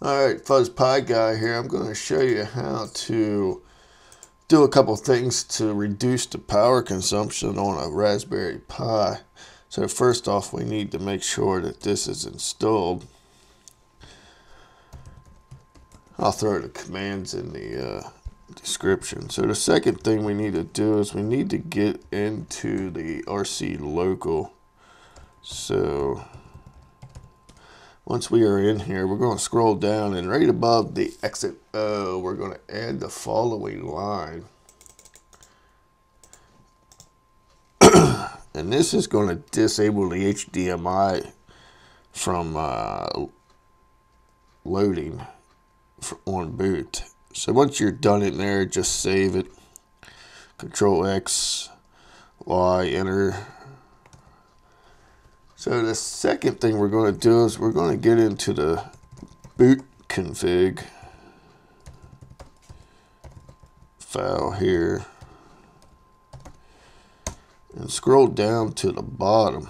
Alright, Fuzz Pi Guy here. I'm going to show you how to do a couple things to reduce the power consumption on a Raspberry Pi. So first off, we need to make sure that this is installed. I'll throw the commands in the uh, description. So the second thing we need to do is we need to get into the RC local. So once we are in here, we're going to scroll down and right above the exit O, we're going to add the following line. and this is going to disable the HDMI from uh, loading on boot. So once you're done in there, just save it. Control X, Y, enter so the second thing we're going to do is we're going to get into the boot config file here and scroll down to the bottom.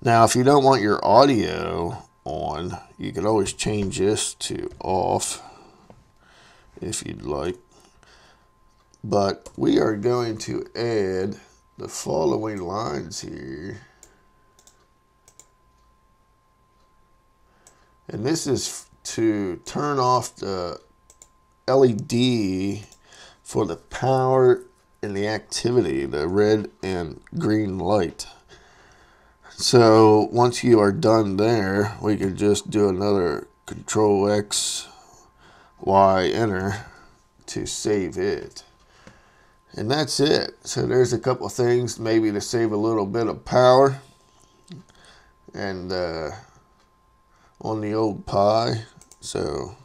Now if you don't want your audio on, you can always change this to off if you'd like. But we are going to add the following lines here. And this is to turn off the LED for the power and the activity, the red and green light. So once you are done there, we can just do another control X, Y, enter to save it. And that's it. So there's a couple things maybe to save a little bit of power. And uh, on the old Pi. So,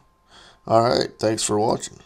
all right. Thanks for watching.